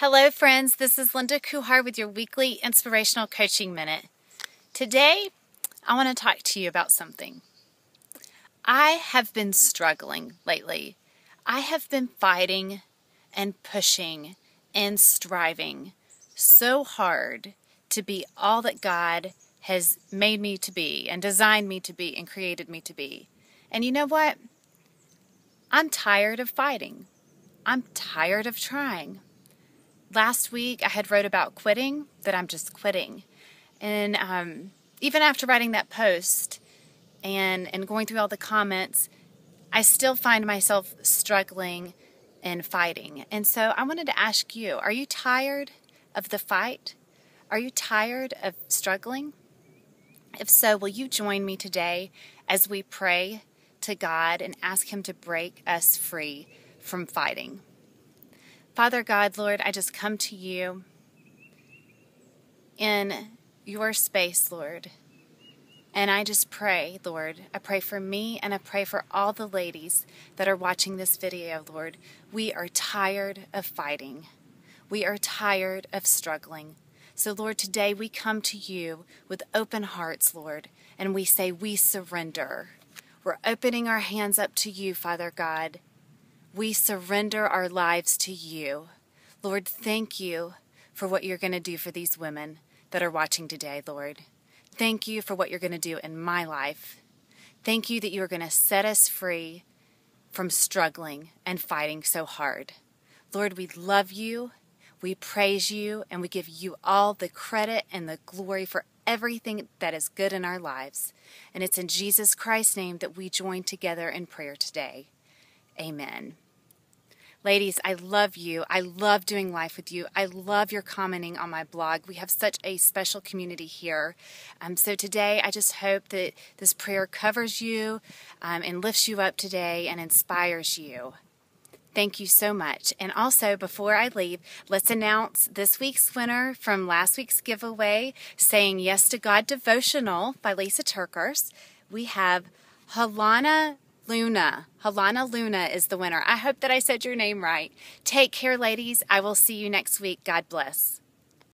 Hello, friends. This is Linda Kuhar with your weekly inspirational coaching minute. Today, I want to talk to you about something. I have been struggling lately. I have been fighting and pushing and striving so hard to be all that God has made me to be and designed me to be and created me to be. And you know what? I'm tired of fighting. I'm tired of trying last week I had wrote about quitting, that I'm just quitting. And um, even after writing that post and, and going through all the comments, I still find myself struggling and fighting. And so I wanted to ask you are you tired of the fight? Are you tired of struggling? If so, will you join me today as we pray to God and ask Him to break us free from fighting? Father God, Lord, I just come to you in your space, Lord. And I just pray, Lord, I pray for me and I pray for all the ladies that are watching this video, Lord. We are tired of fighting. We are tired of struggling. So, Lord, today we come to you with open hearts, Lord, and we say, We surrender. We're opening our hands up to you, Father God, we surrender our lives to you. Lord, thank you for what you're going to do for these women that are watching today, Lord. Thank you for what you're going to do in my life. Thank you that you are going to set us free from struggling and fighting so hard. Lord, we love you, we praise you, and we give you all the credit and the glory for everything that is good in our lives. And it's in Jesus Christ's name that we join together in prayer today. Amen. Ladies, I love you. I love doing life with you. I love your commenting on my blog. We have such a special community here. Um, so today, I just hope that this prayer covers you um, and lifts you up today and inspires you. Thank you so much. And also, before I leave, let's announce this week's winner from last week's giveaway, Saying Yes to God Devotional by Lisa TerKeurst. We have Halona Lunah. Halona Lunah is the winner. I hope that I said your name right. Take care, ladies. I will see you next week. God bless.